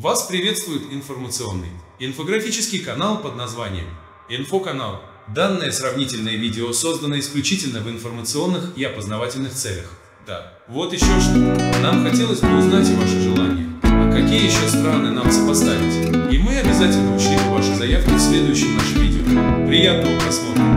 Вас приветствует информационный инфографический канал под названием Инфоканал. Данное сравнительное видео создано исключительно в информационных и опознавательных целях. Да, вот еще что. Нам хотелось бы узнать и ваши желания. А какие еще страны нам сопоставить? И мы обязательно учли ваши заявки в следующем нашем видео. Приятного просмотра!